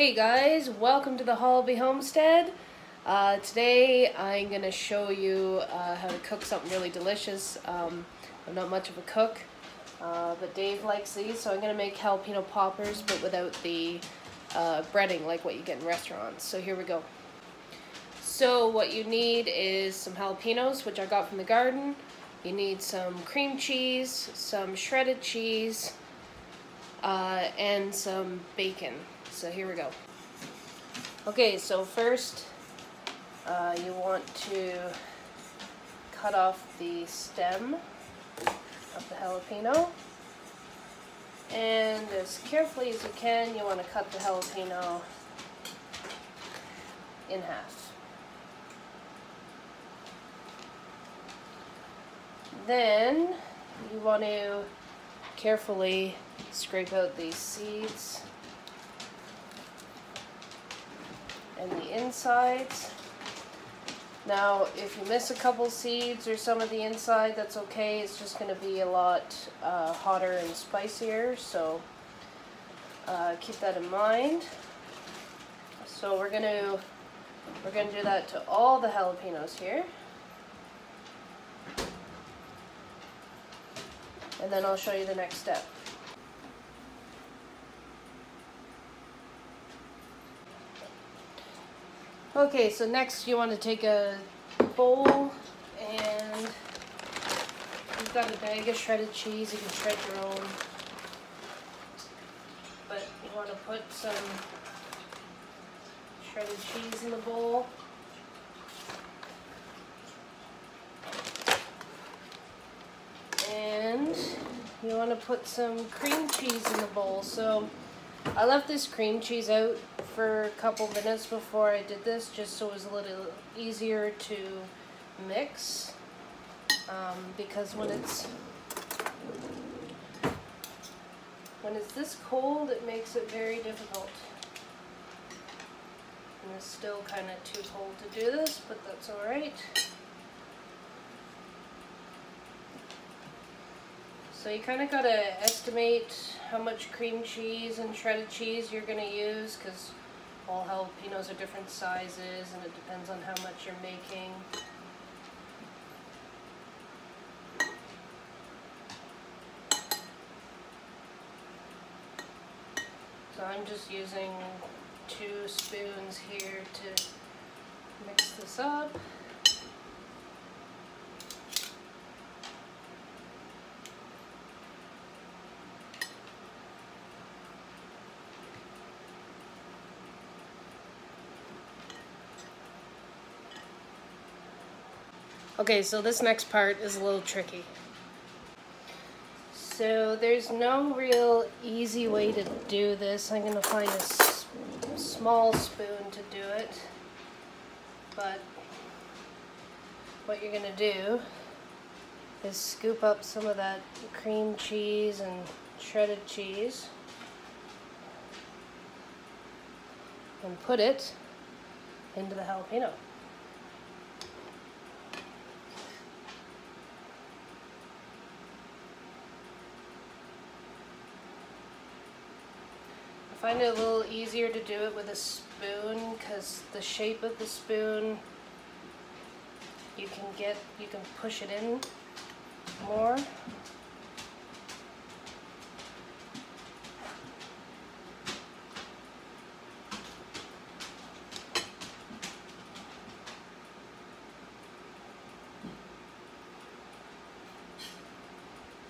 Hey guys, welcome to the Hollabbey Homestead. Uh, today I'm going to show you uh, how to cook something really delicious. Um, I'm not much of a cook, uh, but Dave likes these, so I'm going to make jalapeno poppers, but without the uh, breading like what you get in restaurants. So here we go. So what you need is some jalapenos, which I got from the garden. You need some cream cheese, some shredded cheese, uh, and some bacon. So here we go. Okay, so first uh, you want to cut off the stem of the jalapeno. And as carefully as you can, you want to cut the jalapeno in half. Then you want to carefully scrape out these seeds and the insides. Now, if you miss a couple seeds or some of the inside, that's okay. It's just going to be a lot uh, hotter and spicier, so uh, keep that in mind. So we're going to we're going to do that to all the jalapenos here. And then I'll show you the next step. Okay, so next you want to take a bowl and you've got a bag of shredded cheese. You can shred your own. But you want to put some shredded cheese in the bowl. And you want to put some cream cheese in the bowl. So I left this cream cheese out for a couple minutes before I did this just so it was a little easier to mix um, because when it's when it's this cold it makes it very difficult. And it's still kind of too cold to do this but that's alright. So you kind of got to estimate how much cream cheese and shredded cheese you're going to use because all jalapenos are different sizes and it depends on how much you're making. So I'm just using two spoons here to mix this up. Okay, so this next part is a little tricky. So there's no real easy way to do this. I'm going to find a small spoon to do it. But what you're going to do is scoop up some of that cream cheese and shredded cheese and put it into the jalapeno. Find it a little easier to do it with a spoon because the shape of the spoon you can get you can push it in more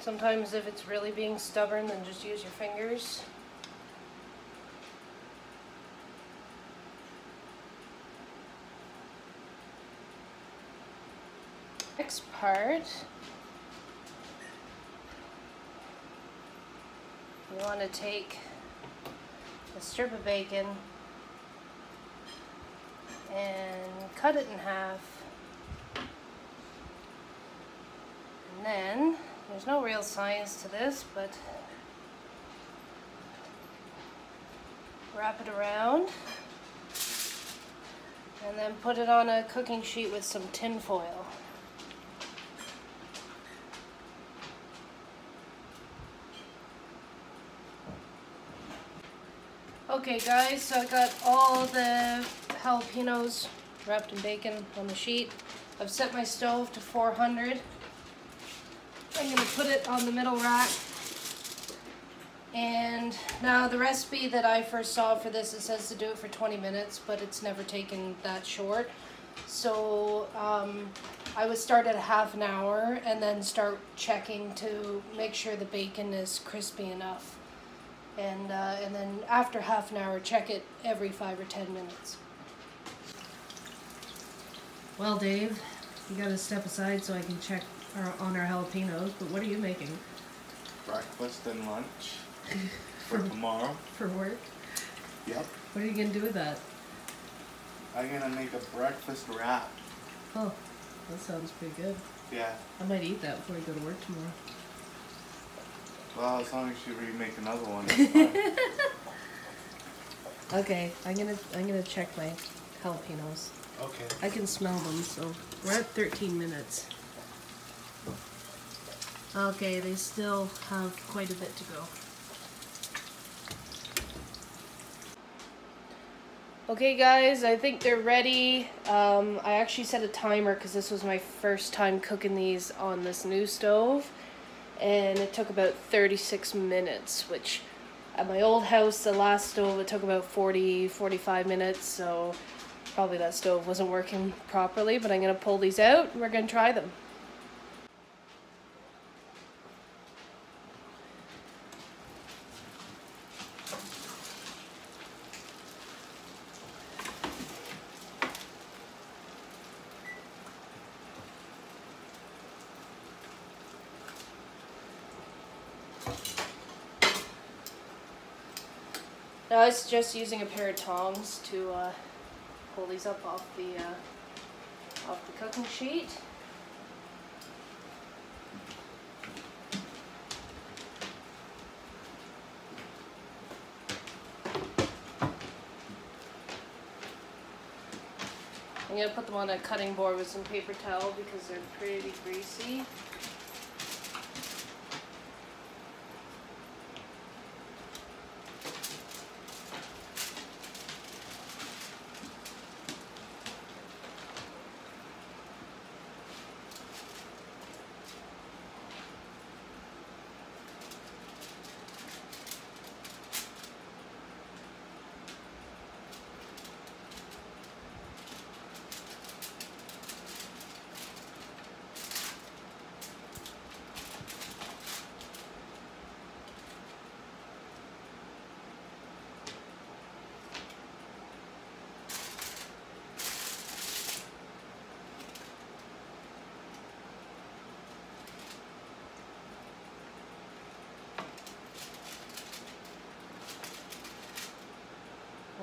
Sometimes if it's really being stubborn, then just use your fingers. Part, you want to take a strip of bacon and cut it in half. And then, there's no real science to this, but wrap it around and then put it on a cooking sheet with some tin foil. Okay guys, so I got all the jalapenos wrapped in bacon on the sheet. I've set my stove to 400. I'm gonna put it on the middle rack. And now the recipe that I first saw for this, it says to do it for 20 minutes, but it's never taken that short. So um, I would start at a half an hour and then start checking to make sure the bacon is crispy enough. And, uh, and then after half an hour, check it every five or 10 minutes. Well, Dave, you gotta step aside so I can check our, on our jalapenos, but what are you making Breakfast and lunch for tomorrow. for work? Yep. What are you gonna do with that? I'm gonna make a breakfast wrap. Oh, that sounds pretty good. Yeah. I might eat that before I go to work tomorrow. Well, as long as you remake another one. it's fine. Okay, I'm gonna I'm gonna check my jalapenos. okay. I can smell them, so we're at 13 minutes. Okay, they still have quite a bit to go. Okay guys, I think they're ready. Um, I actually set a timer because this was my first time cooking these on this new stove. And it took about 36 minutes, which at my old house, the last stove, it took about 40, 45 minutes. So probably that stove wasn't working properly, but I'm going to pull these out and we're going to try them. Now I suggest using a pair of tongs to uh, pull these up off the uh, off the cooking sheet. I'm gonna put them on a cutting board with some paper towel because they're pretty greasy.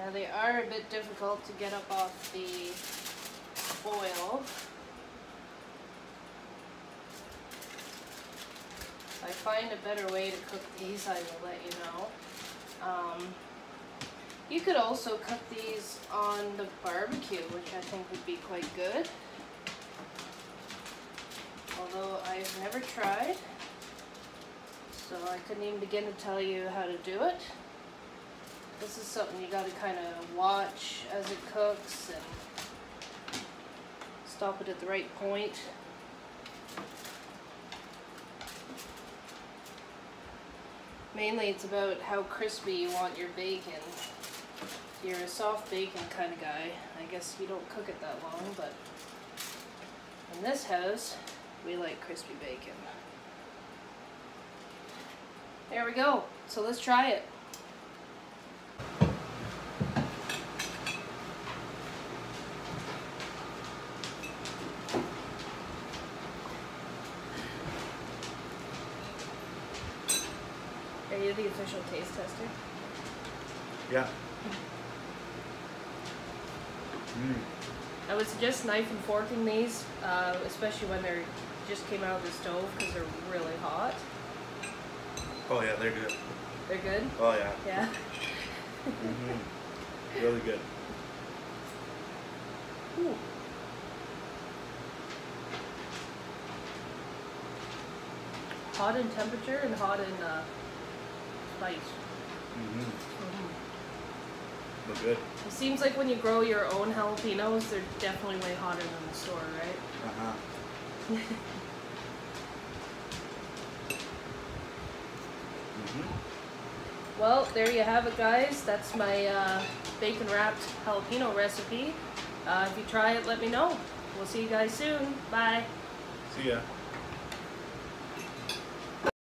Now they are a bit difficult to get up off the foil. If I find a better way to cook these, I will let you know. Um, you could also cook these on the barbecue, which I think would be quite good. Although I've never tried, so I couldn't even begin to tell you how to do it. This is something you gotta kind of watch as it cooks and stop it at the right point. Mainly it's about how crispy you want your bacon. If you're a soft bacon kind of guy, I guess you don't cook it that long, but in this house, we like crispy bacon. There we go. So let's try it. Are you the official taste tester? Yeah. Mm. I would suggest knife and forking these, uh, especially when they're just came out of the stove because they're really hot. Oh yeah, they're good. They're good. Oh yeah. Yeah. hmm Really good. Ooh. Hot in temperature and hot in uh, spice. hmm Mhm. Look good. It seems like when you grow your own jalapenos, they're definitely way hotter than the store, right? Uh huh. Well, there you have it, guys. That's my uh, bacon wrapped jalapeno recipe. Uh, if you try it, let me know. We'll see you guys soon. Bye. See ya.